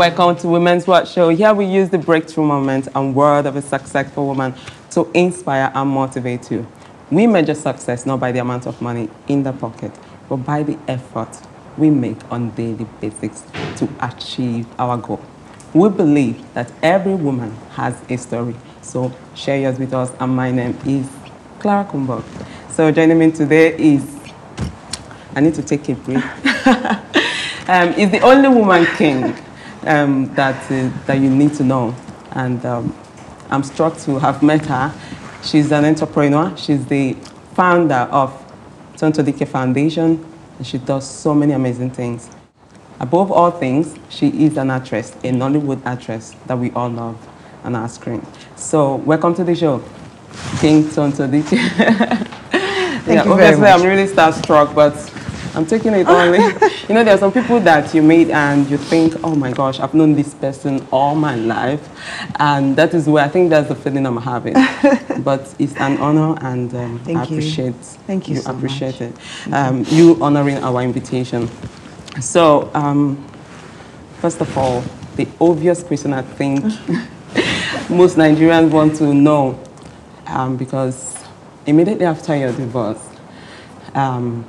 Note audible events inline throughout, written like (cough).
welcome to Women's Watch Show. Here we use the breakthrough moment and word of a successful woman to inspire and motivate you. We measure success not by the amount of money in the pocket, but by the effort we make on daily basis to achieve our goal. We believe that every woman has a story, so share yours with us. And my name is Clara Kumbo. So joining me today is, I need to take a break. (laughs) um, is the only woman king um, that, uh, that you need to know. And um, I'm struck to have met her. She's an entrepreneur. She's the founder of Tonto Dikeh Foundation. And she does so many amazing things. Above all things, she is an actress, a Nollywood actress that we all love on our screen. So welcome to the show, King Tonto Dikeh. (laughs) Thank yeah, you obviously very much. I'm really starstruck, but I'm taking it only. (laughs) you know, there are some people that you meet and you think, oh my gosh, I've known this person all my life. And that is where I think that's the feeling I'm having. (laughs) but it's an honor and um, Thank I you. appreciate Thank you so appreciate much. it. Um, you honoring our invitation. So, um, first of all, the obvious question I think (laughs) most Nigerians want to know, um, because immediately after your divorce, um,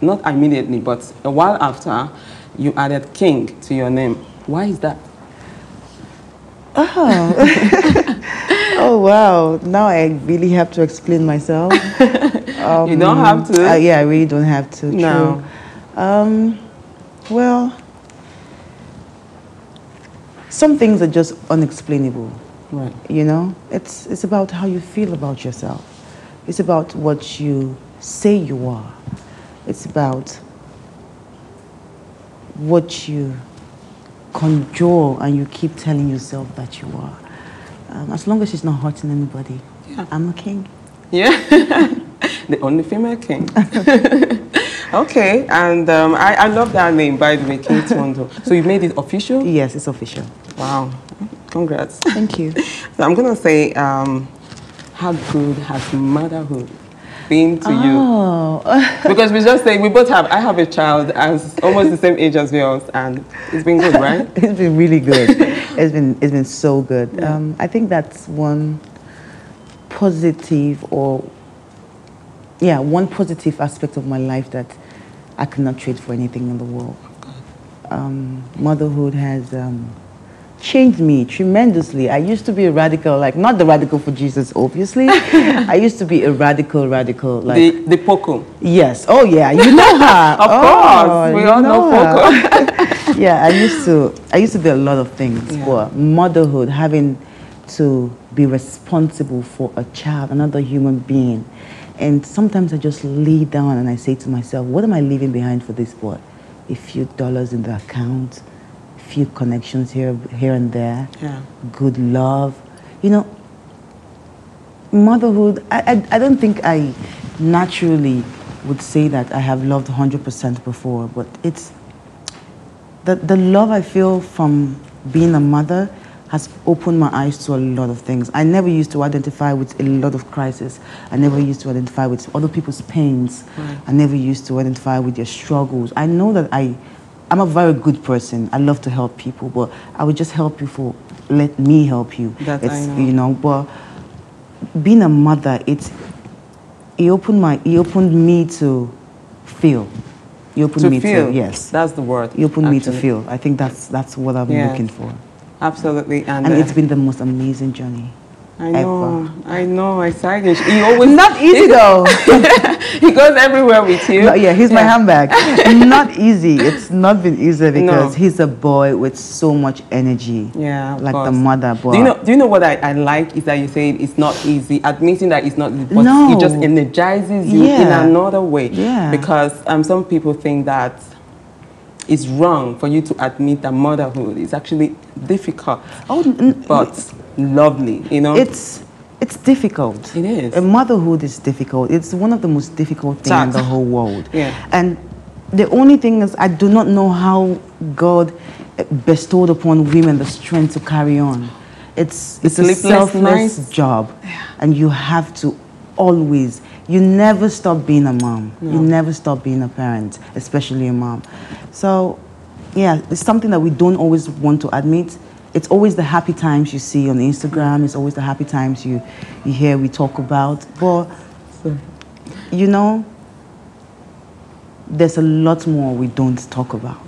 not immediately, but a while after, you added King to your name. Why is that? Oh (laughs) oh wow! Now I really have to explain myself. (laughs) you don't have to. Uh, yeah, I really don't have to. No. True. Um, well, some things are just unexplainable. Right. You know, it's it's about how you feel about yourself. It's about what you say you are. It's about what you conjure and you keep telling yourself that you are. Um, as long as it's not hurting anybody, Yeah. I'm a king. Yeah, (laughs) the only female king. (laughs) okay, and um, I, I love that name, by the way, King (laughs) Tonto. So you made it official? Yes, it's official. Wow, congrats. Thank you. So I'm gonna say, um, how good has motherhood been to you? Oh, (laughs) Because we just say we both have. I have a child as almost the same age as yours, and it's been good, right? (laughs) it's been really good. (laughs) it's been it's been so good. Um, I think that's one positive or yeah, one positive aspect of my life that I cannot trade for anything in the world. Um, motherhood has um, changed me tremendously. I used to be a radical, like not the radical for Jesus, obviously. (laughs) I used to be a radical, radical, like the the Poco. Yes. Oh, yeah. You know her. (laughs) Of oh, course, we all know her. (laughs) yeah. I used to. I used to be a lot of things. Yeah. But motherhood, having to be responsible for a child, another human being, and sometimes I just lay down and I say to myself, "What am I leaving behind for this boy? A few dollars in the account, a few connections here, here and there, Yeah. good love. You know, motherhood, I, I, I don't think I naturally would say that I have loved 100% before, but it's the, the love I feel from being a mother has opened my eyes to a lot of things. I never used to identify with a lot of crisis. I never used to identify with other people's pains. Right. I never used to identify with their struggles. I know that I, I'm a very good person. I love to help people, but I would just help you for let me help you. That I it's, know. You know, but being a mother, it's it opened my it opened me to feel. You opened To me feel. to yes. That's the word. You opened me to feel. I think that's that's what I'm Yes. looking for. Absolutely, and, And uh, it's been the most amazing journey. I know, ever. I know, I signed it. He always Not easy (laughs) though. (laughs) (laughs) he goes everywhere with you. No, yeah, here's my handbag. (laughs) not easy. It's not been easy because No. he's a boy with so much energy. Yeah, Like the course. mother, but Do you know? Do you know what I, I like is that you say it's not easy. Admitting that it's not easy, but No. it just energizes you in another way. Yeah. Because um, some people think that it's wrong for you to admit that motherhood is actually difficult, oh, but lovely. You know. it's it's difficult. It is. Motherhood is difficult. It's one of the most difficult things in the whole world. Yeah. And the only thing is, I do not know how God bestowed upon women the strength to carry on. It's it's a selfless nights. job, and you have to always. You never stop being a mom. You never stop being a parent, especially a mom. So yeah, it's something that we don't always want to admit. It's always the happy times you see on Instagram. It's always the happy times you, you hear we talk about. But, you know, there's a lot more we don't talk about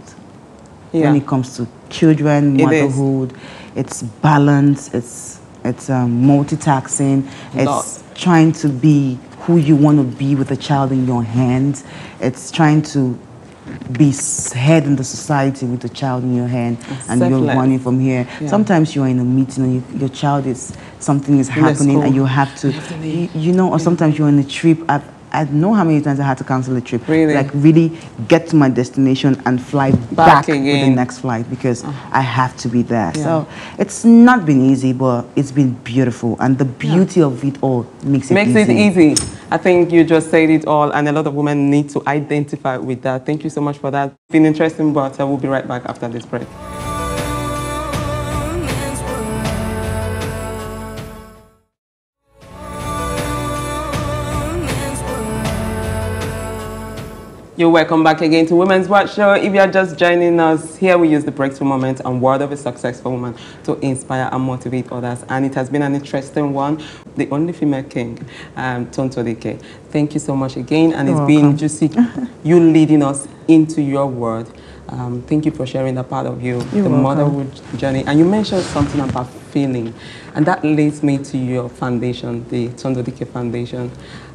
Yeah. when it comes to children, It is. motherhood. It's balance. It's it's um, multitasking. It's trying to be who you want to be with a child in your hands. It's trying to be head in the society with a child in your hand, and you're running from here. Yeah. Sometimes you're in a meeting and you, your child is something is happening, and you have to, You you, know, or sometimes you're on a trip. I've, I know how many times I had to cancel a trip. Really? Like really get to my destination and fly Back back, with the next flight because I have to be there. Yeah. So it's not been easy, but it's been beautiful, and the beauty of it all makes it Makes easy. it easy. I think you just said it all, and a lot of women need to identify with that. Thank you so much for that. It's been interesting, but I will be right back after this break. You're welcome back again to Women's Watch Show. If you are just joining us, here we use the breakthrough moment and word of a successful woman to inspire and motivate others. And it has been an interesting one. The only female king, um, Tonto Dikeh. Thank you so much again. And You're it's been welcome. juicy, (laughs) you leading us into your world. Um, thank you for sharing that part of you, You're the welcome. motherhood journey. And you mentioned something about feeling. And that leads me to your foundation, the Tonto Dikeh Foundation.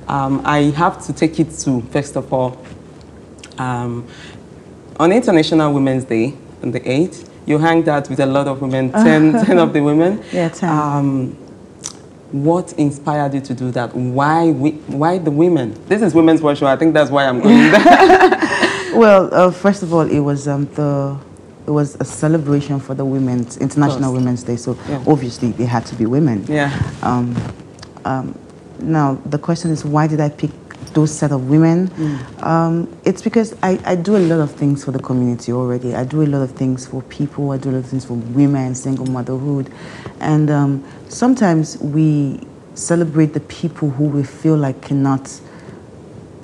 Um, I have to take it to, first of all, um, on International Women's Day, on the 8th, you hanged out with a lot of women, (laughs) 10, 10 of the women. Yeah, 10. Um, what inspired you to do that? Why, we, why the women? This is Women's Watch Show. I think that's why I'm going (laughs) there. Well, uh, first of all, it was um, the it was a celebration for the Women's International. Women's Day. So Yeah. obviously, they had to be women. yeah. Um, um, now the question is, why did I pick those set of women? Um, it's because I, I do a lot of things for the community already. I do a lot of things for people. I do a lot of things for women, single motherhood, and um, sometimes we celebrate the people who we feel like cannot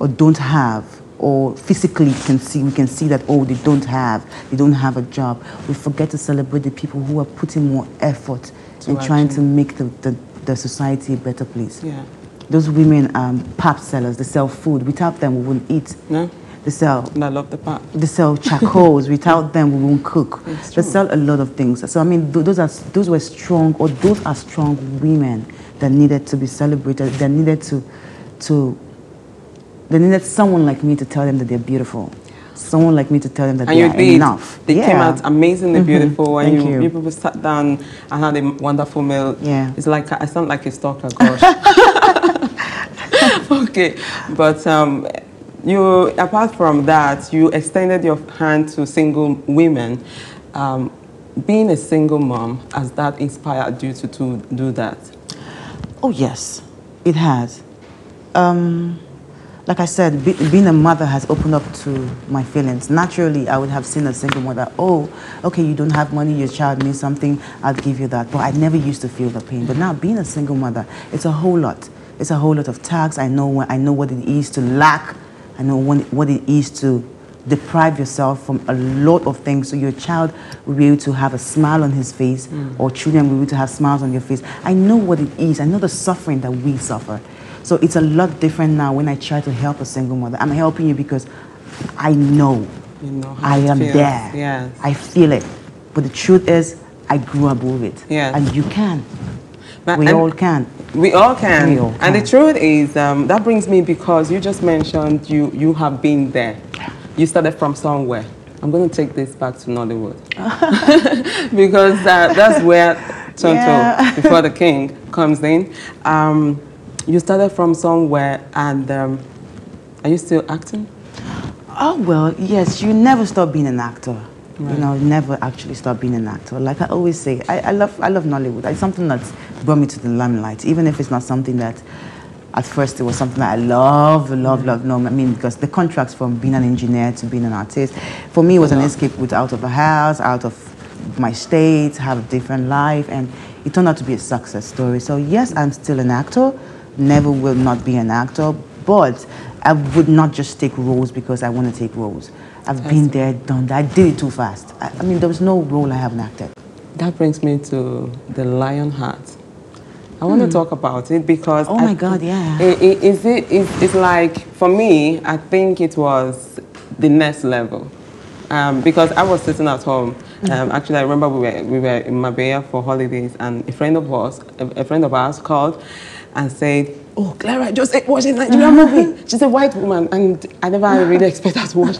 or don't have or physically can see we can see that oh they don't have they don't have a job we forget to celebrate the people who are putting more effort in trying to make the, the, the society a better place Yeah. Those women um, pap sellers they sell food without them we wouldn't eat No? they sell And I love the part. they sell (laughs) charcoals without them we won't cook they sell a lot of things so i mean th- those are those were strong or those are strong women that needed to be celebrated that needed to to they needed someone like me to tell them that they're beautiful someone like me to tell them that And they are did. enough They came out amazingly Mhm. beautiful. And Thank you, you. people sat down and had a wonderful meal. Yeah. It's like, I sound like a stalker, gosh. (laughs) (laughs) okay. But um, you, apart from that, you extended your hand to single women. Um, being a single mom, has that inspired you to, to do that? Oh, yes, it has. Um, like I said, be, being a mother has opened up to my feelings. Naturally, I would have seen a single mother, oh, okay, you don't have money, your child needs something, I'll give you that. But I never used to feel the pain. But now, being a single mother, it's a whole lot. It's a whole lot of tax. I know, what- I know what it is to lack. I know what what it is to deprive yourself from a lot of things. So your child will be able to have a smile on his face mm. or children will be able to have smiles on your face. I know what it is. I know the suffering that we suffer. So it's a lot different now when i try to help a single mother. I'm helping you because i know. You know i am feels. there. Yes. i feel it. But the truth is i grew above it. Yes. and you can. But- we all can We all can. We all And the truth is, um, that brings me because you just mentioned you, you have been there. You started from somewhere. I'm going to take this back to Nollywood. (laughs) because uh, that's where Tonto, Yeah. (laughs) before the king, comes in. Um, you started from somewhere, and um, are you still acting? Oh well, yes. You never stop being an actor. You know, never actually stop being an actor. Like I always say, I, I love I love Nollywood. It's something that's brought me to the limelight, even if it's not something that. At first, it was something that I love, love, mm. love. No, I mean because the contracts from being an engineer to being an artist, for me, it was an escape route out of the house, out of my state, have a different life, and it turned out to be a success story. So yes, I'm still an actor. Never will not be an actor, but I would not just take roles because I want to take roles. I've been there, done that. I did it too fast. I, I mean, there was no role I haven't acted. That brings me to the lion heart. I want to talk about it because. Hmm. Oh I my God, yeah. i- i- Is it? Is it's like for me? I think it was the next level, um, because I was sitting at home. Mm. Um, actually, I remember we were we were in Marbella for holidays, and a friend of ours, a, a friend of ours, called and said, "Oh, Clara, just watch a Nigerian mm-hmm. movie." She's a white woman, and I never (laughs) really expect her to watch.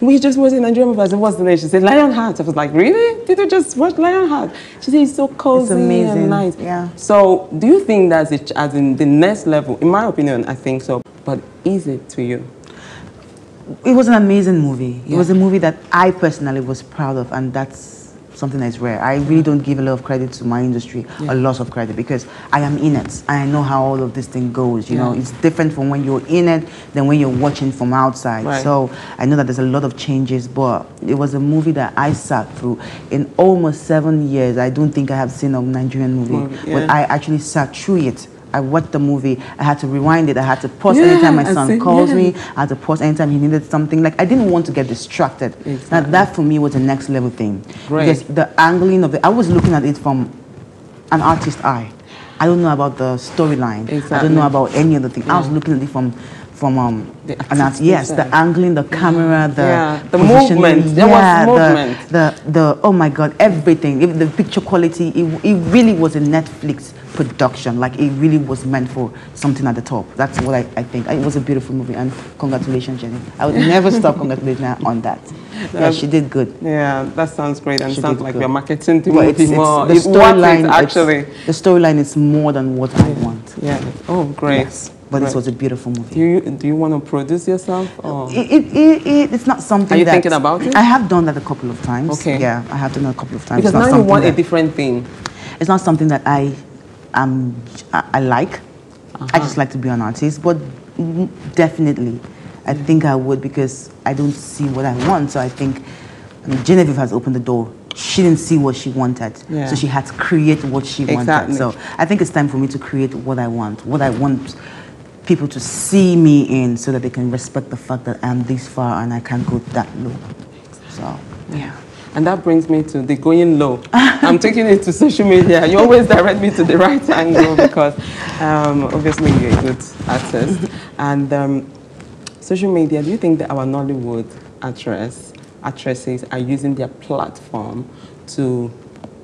We just watched a Nigerian movie. I said, "What's the name?" She said, "Lionheart." I was like, "Really? Did you just watch Lionheart?" She said, "It's so cozy amazing, and nice." yeah. So, do you think that's it, as in the next level? In my opinion, I think so. But is it to you? It was an amazing movie. It Yeah. was a movie that I personally was proud of, and that's something that's rare. I really don't give a lot of credit to my industry, a lot of credit, because I am in it. I know how all of this thing goes. You know, it's different from when you're in it than when you're watching from outside. Right. So I know that there's a lot of changes, but it was a movie that I sat through in almost seven years. I don't think I have seen a Nigerian movie, Movie, but. I actually sat through it. I watched the movie. I had to rewind it. I had to pause Yeah, anytime my son calls yeah. me. I had to pause anytime he needed something. Like I didn't want to get distracted. Now that for me was a next level thing. Great. Because the angling of it, I was looking at it from an artist eye. I don't know about the storyline. I don't know about any other thing. I was looking at it from from um The an art, yes, the angling, the camera, the Yeah, the movement. There was yeah, the- The, the oh my god, everything. Even the picture quality, it, it really was a Netflix production. Like it really was meant for something at the top. That's what I, I think. It was a beautiful movie, and congratulations, Jenny. I would (laughs) never stop congratulating her on that. Yeah, she did good. Yeah, that sounds great, and She sounds like good. we're marketing Well, movie it's, it's, more. the storyline actually. The storyline is more than what I want. Yeah. Oh, great. Yes, but Great. this was a beautiful movie. Do you do you want to produce yourself? Or? It, it, it, it, it's not something. Are you that- thinking about it? I have done that a couple of times. Okay. Yeah, I have done it a couple of times. Because now you want a different thing. It's not something that I, um, I, I like. I Uh-huh. just like to be an artist, but definitely, I think I would because I don't see what I want. So I think I mean, Genevieve has opened the door. She didn't see what she wanted, Yeah. so she had to create what she Exactly. wanted. So I think it's time for me to create what I want, what I want people to see me in, so that they can respect the fact that I'm this far and I can't go that low. So yeah. And that brings me to the going low. I'm (laughs) taking it to social media. You always direct me to the right (laughs) angle because um, obviously you're a good artist. (laughs) And um, social media, do you think that our Nollywood actress, actresses are using their platform to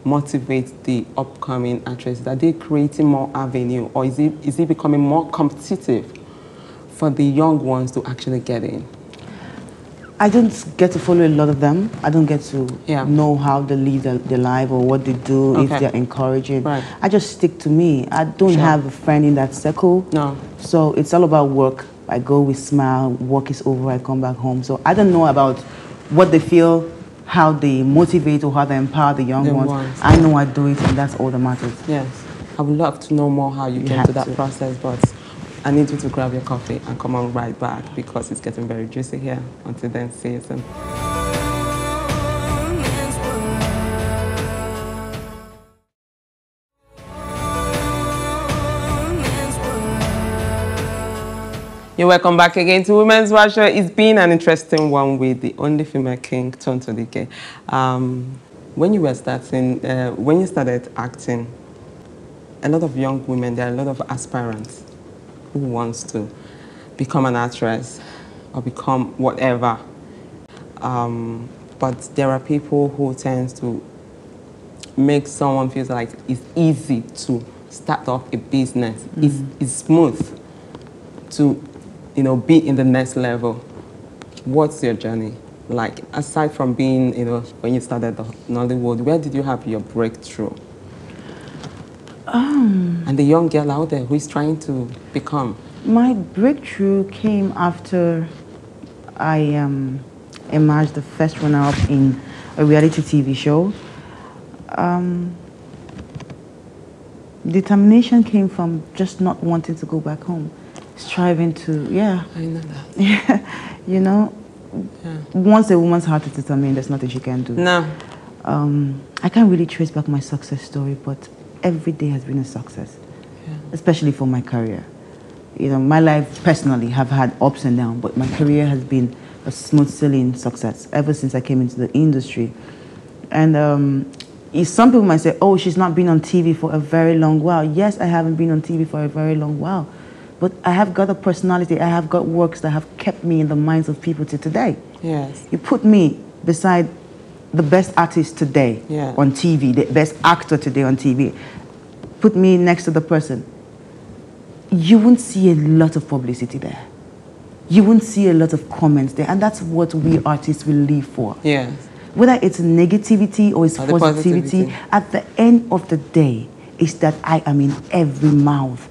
motivate the upcoming actresses? Are they creating more avenue or is it, is it becoming more competitive for the young ones to actually get in? I don't get to follow a lot of them. I don't get to Yeah. know how they live their, their life or what they do, Okay. if they're encouraging. Right. I just stick to me. I don't Sure. have a friend in that circle. No. So it's all about work. I go, we smile, work is over, I come back home. So I don't know about what they feel, how they motivate or how they empower the young The ones. ones. I know I do it and that's all that matters. Yes. I would love to know more how you, You came to that to. process, but I need you to grab your coffee and come on right back because it's getting very juicy here. Until then, see you soon. You're welcome back again to Women's World It's been an interesting one with the only female king, Tonto Dikeh. Um, when you were starting, uh, when you started acting, a lot of young women, there are a lot of aspirants who wants to become an actress or become whatever. Um, but there are people who tend to make someone feel like it's easy to start off a business. It's, it's smooth to, you know, be in the next level. What's your journey like? Aside from being, you know, when you started the Nollywood, where did you have your breakthrough? And the young girl out there who is trying to become. My breakthrough came after I um, emerged the first runner-up in a reality TV show. Um, determination came from just not wanting to go back home, striving to, yeah, I know that. yeah, (laughs) you know, Yeah. once a woman's heart is determined, there's nothing she can do. No. Um, I can't really trace back my success story, but every day has been a success, Yeah. especially for my career. You know, my life personally have had ups and downs, but my career has been a smooth sailing success ever since I came into the industry. And um, some people might say, oh, she's not been on TV for a very long while. Yes, I haven't been on TV for a very long while. But I have got a personality, I have got works that have kept me in the minds of people to today. Yes. You put me beside the best artist today Yeah. on TV, the best actor today on TV. Put me next to the person. You won't see a lot of publicity there. You won't see a lot of comments there. And that's what we artists will live for. Yes. Whether it's negativity or it's Or positivity, positivity. at the end of the day, is that I am in every mouth.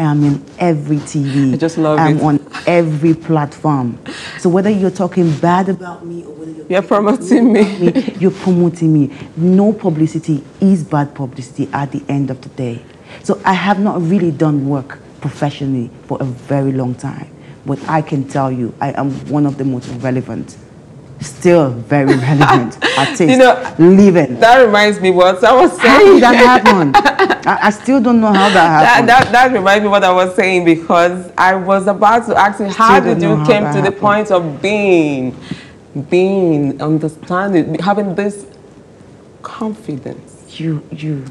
I am in every TV. I just love I'm it. on every platform. So whether you're talking bad about me or whether you're, You're promoting me. me, you're promoting me. No publicity is bad publicity at the end of the day. So I have not really done work professionally for a very long time. But I can tell you, I am one of the most relevant, still very (laughs) relevant artists You know, living. That reminds me what I was saying. How did that happen? (laughs) I, I still don't know how that (laughs) That, happened. that, that reminds me what I was saying because I was about to ask you how did you came that to the happened. point of being, being, understanding, having this confidence. you you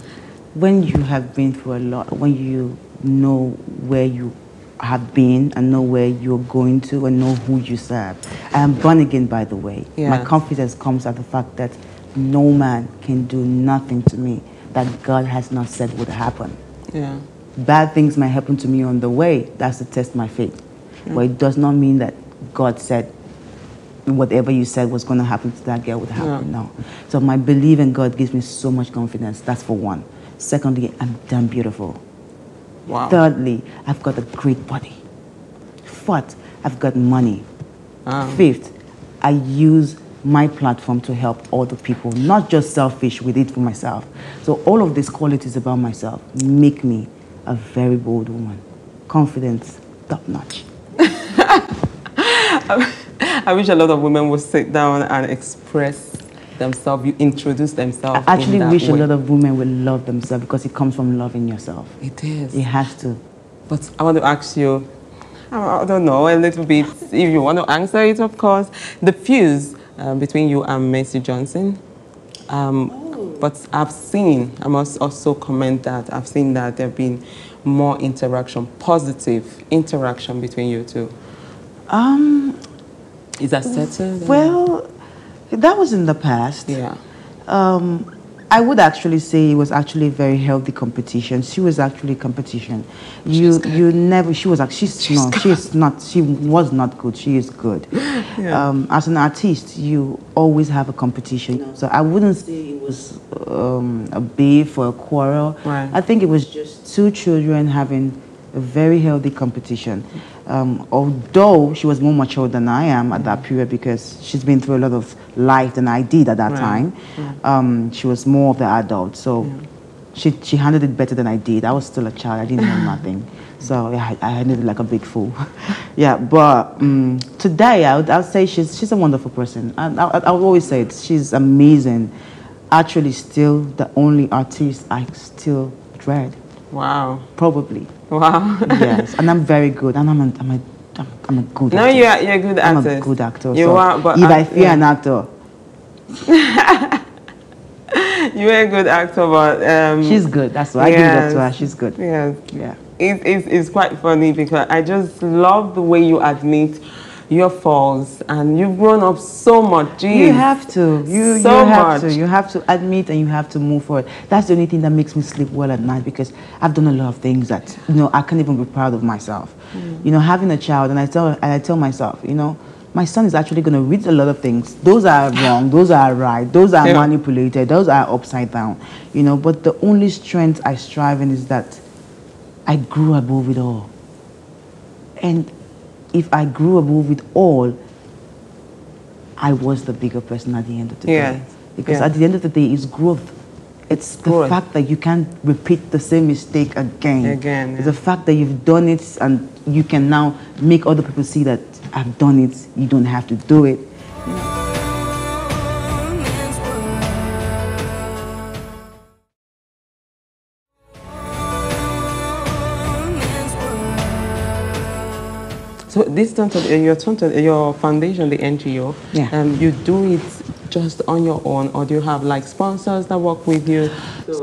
when you have been through a lot when you know where you have been and know where you're going to and know who you serve i am born again by the way my confidence comes at the fact that no man can do nothing to me that god has not said would happen Yeah. bad things might happen to me on the way that's to test my faith mm. but it does not mean that god said whatever you said was going to happen to that girl would happen. No. So my belief in God gives me so much confidence. That's for one. Secondly, I'm damn beautiful. Wow. Thirdly, I've got a great body. Fourth, I've got money. Wow. Fifth, I use my platform to help other people, not just selfish with it for myself. So all of these qualities about myself make me a very bold woman. Confidence, top notch. (laughs) I wish a lot of women would sit down and express themselves, you introduce themselves. I actually wish a lot of women would love themselves because it comes from loving yourself. It is. It has to. But I want to ask you, I I don't know, a little bit, if you want to answer it, of course, the fuse um, between you and Mercy Johnson. Um, But I've seen, I must also comment that, I've seen that there have been more interaction, positive interaction between you two. Um, Is that settled? well, that was in the past. yeah. Um, I would actually say it was actually a very healthy competition. She was actually competition. You you never she was actually she's, no she's not she was not good. She is good. (laughs) Um, as an artist, you always have a competition. So I wouldn't say it was um, a beef or a quarrel. Right. I think it was just two children having a very healthy competition. Um, although she was more mature than I am at that period because she's been through a lot of life than I did at that Right. time. Um, she was more of the adult, so she, she handled it better than I did. I was still a child, I didn't know (laughs) nothing. So yeah, I, I handled it like a big fool. (laughs) yeah, but um, today I would, I would say she's, she's a wonderful person. I, I, I would always say it, she's amazing. Actually, still the only artist I still dread, Wow. probably. Wow. (laughs) yes, and I'm very good, and I'm a, I'm a, I'm, a good no, actor. you're, you're a good actor. I'm a good actor. You so are, but if I fear yeah. an actor, (laughs) You're a good actor, but um, she's good. That's why I give it up to her. She's good. Yes. Yeah. It, it's, it's quite funny because I just love the way you admit your faults and you've grown up so much. Jeez. You have to. You, So you have much. to. You have to admit and you have to move forward. That's the only thing that makes me sleep well at night because I've done a lot of things that you know I can't even be proud of myself. Mm. You know, having a child and I tell and I tell myself, you know, my son is actually going to read a lot of things. Those are (laughs) wrong. Those are right. Those are Yeah. manipulated. Those are upside down. You know, but the only strength I strive in is that I grew above it all. And if I grew above it all, I was the bigger person at the end of the day. Yes, Because yeah. at the end of the day, it's growth. It's the growth. fact that you can't repeat the same mistake again. Again, It's yeah. the fact that you've done it and you can now make other people see that I've done it. You don't have to do it. This uh, your your foundation, the NGO, Yeah. um, you do it just on your own, or do you have like sponsors that work with you?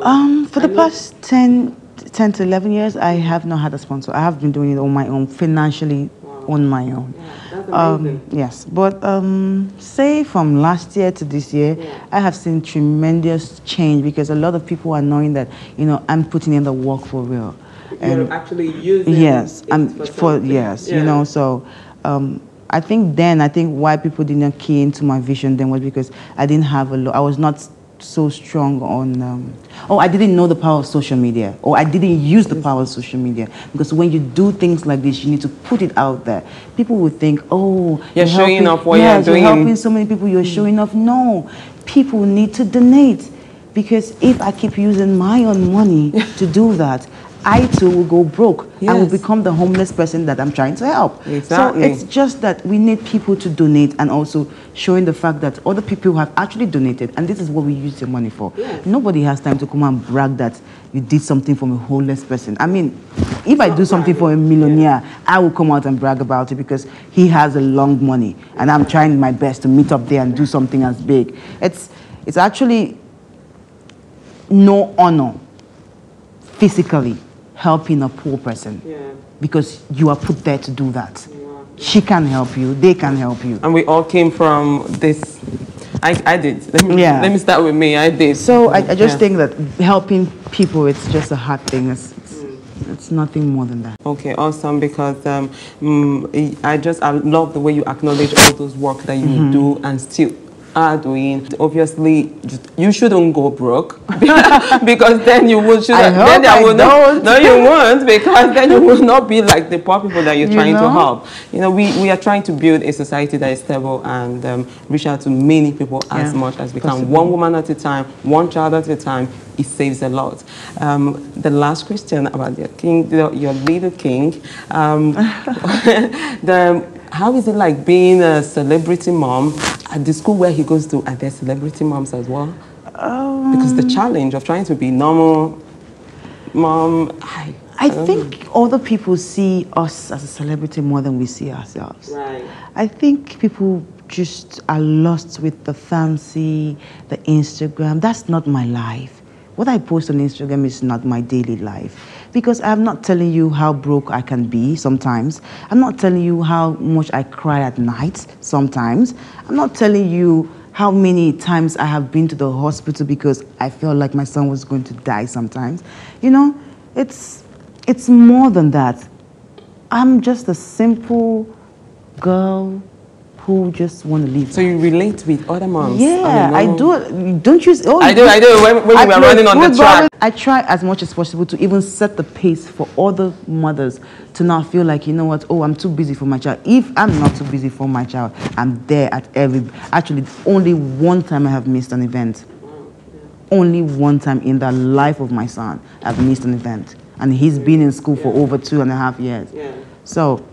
Um, for the past 10, 10 to 11 years, I have not had a sponsor. I have been doing it on my own, financially on my own. that's Um, yes, but um, say from last year to this year, I have seen tremendous change because a lot of people are knowing that, you know, I'm putting in the work for real. You're actually using yes it i'm for for yes Yeah. you know so um i think then i think why people didn't key into my vision then was because i didn't have a lot i was not so strong on um, oh i didn't know the power of social media or i didn't use the power of social media. Because when you do things like this you need to put it out there. People will think oh You're showing helping, off what you're yes, doing. you're helping so many people you're showing off. No people need to donate. Because if i keep using my own money to do that I too will go broke and will become the homeless person that I'm trying to help. Exactly. So it's just that we need people to donate and also showing the fact that other people have actually donated and this is what we use your money for. Nobody has time to come and brag that you did something for a homeless person. I mean, if I do something for a millionaire, I will come out and brag about it because he has a long money and I'm trying my best to meet up there and do something as big. It's, it's actually no honor physically helping a poor person Yeah. because you are put there to do that. She can help you, they can help you. And we all came from this. I, I did. Let me, Yeah. let me start with me. I did. So I, I just Yeah. think that helping people, it's just a hard thing. It's, it's, it's nothing more than that. Okay, awesome. Because um, mm, I just I love the way you acknowledge all those work that you Mm-hmm. do and still are doing. Obviously, just- you shouldn't go broke (laughs) because then you will. Should, I then I will not- don't. No, you won't because then you will not be like the poor people that you're You trying to help. You know, we, we are trying to build a society that is stable and um, reach out to many people as much as we can. One woman at a time, one child at a time. It saves a lot. Um, the last question about your king, your your little king. Um, (laughs) (laughs) the, how is it like being a celebrity mom at the school where he goes to? Are there celebrity moms as well? Um, because the challenge of trying to be normal mom, I, I don't think other people see us as a celebrity more than we see ourselves. Right. I think people just are lost with the fancy, the Instagram. That's not my life. What I post on Instagram is not my daily life. Because I'm not telling you how broke I can be sometimes. I'm not telling you how much I cry at night sometimes. I'm not telling you how many times I have been to the hospital because I felt like my son was going to die sometimes. You know, it's it's more than that. I'm just a simple girl who just want to leave. So you relate with other moms? yeah, I do. Don't you? Oh, I do, I do. When, when I we were running on the track. I try as much as possible to even set the pace for other mothers to not feel like, you know what, oh, I'm too busy for my child. If I'm not too busy for my child, I'm there at every. Actually, only one time I have missed an event. Only one time in the life of my son, I've missed an event. And he's been in school for over two and a half years. Yeah. So,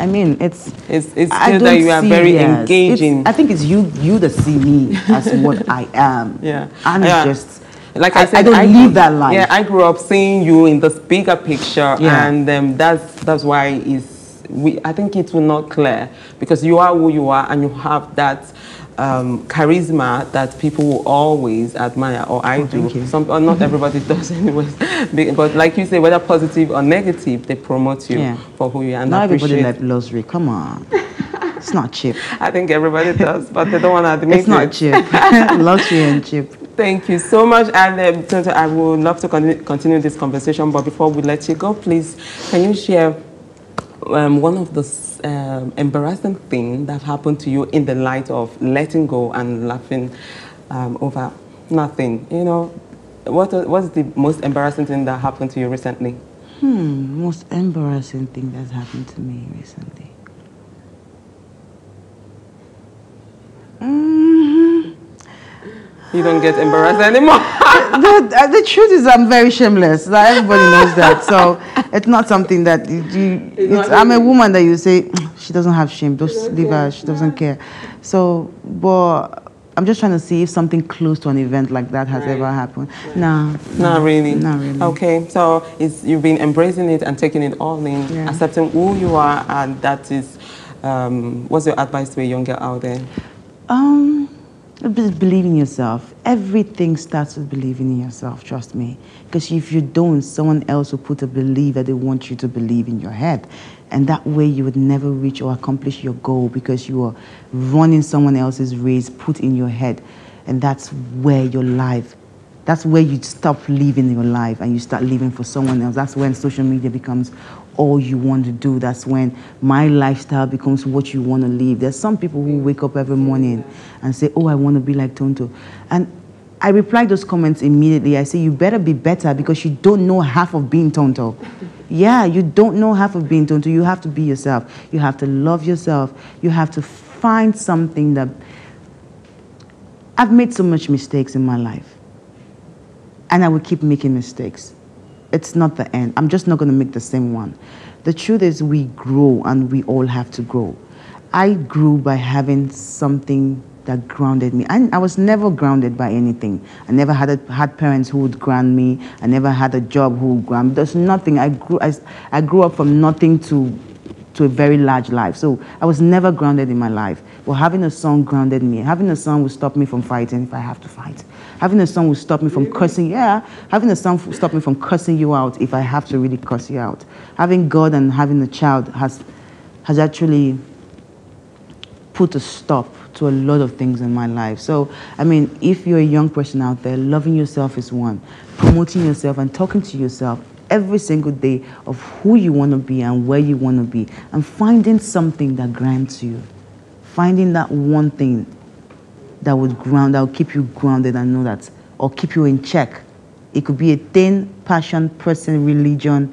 I mean, it's. It's, it's I clear that you are very yes, it's- engaging. I think it's you, you that see me as what (laughs) I am. Yeah. I'm Yeah. just. Like I, I said, don't grew- live that life. Yeah, I grew up seeing you in this bigger picture, Yeah. and um, that's that's why it's. We, I think it will not clear because you are who you are, and you have that um, charisma that people will always admire, or I do. Oh, you. Some, or not everybody (laughs) does, anyways. But like you say, whether positive or negative, they promote you Yeah. for who you are. And Not everybody like luxury. Come on. It's not cheap. (laughs) I think everybody does, but they don't want to admit It's not it. cheap. (laughs) luxury and cheap. Thank you so much. And um, Tonto, I would love to continue, continue this conversation, but before we let you go, please, can you share um, one of the um, embarrassing things that happened to you in the light of letting go and laughing um, over nothing? You know, what was the most embarrassing thing that happened to you recently? Hmm, most embarrassing thing that's happened to me recently. Mhm. You don't get embarrassed anymore. (laughs) the, uh, the truth is, I'm very shameless. Like, everybody knows that. So it's not something that you. you it's, I'm a woman that you say she doesn't have shame. Just leave her. She doesn't care. So, but I'm just trying to see if something close to an event like that has Right. ever happened. No, Not really. Not really. Okay, so it's, you've been embracing it and taking it all in, Yeah. accepting who you are, and that is. Um, what's your advice to a young girl out there? Um, be- believe in yourself. Everything starts with believing in yourself. Trust me. Because if you don't, someone else will put a belief that they want you to believe in your head, and that way you would never reach or accomplish your goal because you are running someone else's race put in your head, and that's where your life. That's where you stop living your life and you start living for someone else. That's when social media becomes all you want to do. That's when my lifestyle becomes what you want to live. There's some people who wake up every morning and say, Oh, I want to be like Tonto. And I reply those comments immediately. I say, You better be better because you don't know half of being Tonto. (laughs) Yeah, you don't know half of being Tonto. You have to be yourself. You have to love yourself. You have to find something that. I've made so much mistakes in my life and I will keep making mistakes. It's not the end. I'm just not going to make the same one. The truth is, we grow and we all have to grow. I grew by having something that grounded me. I, I was never grounded by anything. I never had, a, had parents who would ground me. I never had a job who would ground me. There's nothing. I grew, I, I grew up from nothing to to a very large life. So I was never grounded in my life. But having a song grounded me. Having a song will stop me from fighting if I have to fight. Having a son will stop me from cursing. Yeah, having a son will stop me from cursing you out if I have to really curse you out. Having God and having a child has has actually put a stop to a lot of things in my life. So, I mean, if you're a young person out there, loving yourself is one. Promoting yourself and talking to yourself every single day of who you want to be and where you want to be, and finding something that grounds you. Finding that one thing that would ground, that will keep you grounded and know that, or keep you in check. It could be a thing, passion, person, religion,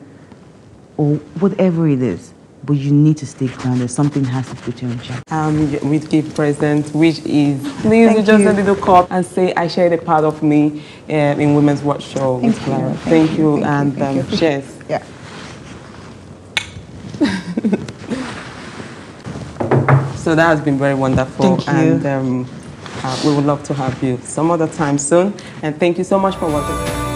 or whatever it is. But you need to stay grounded. Something has to put you in check. Um, we give present, which is please Thank just you. a little cup and say I shared a part of me uh, in Women's Watch Show with Thank Clara. you. Thank, you, Thank you. and Thank um, you. cheers. (laughs) Yeah. (laughs) So that has been very wonderful, Thank you. and um, uh, we would love to have you some other time soon. And thank you so much for watching.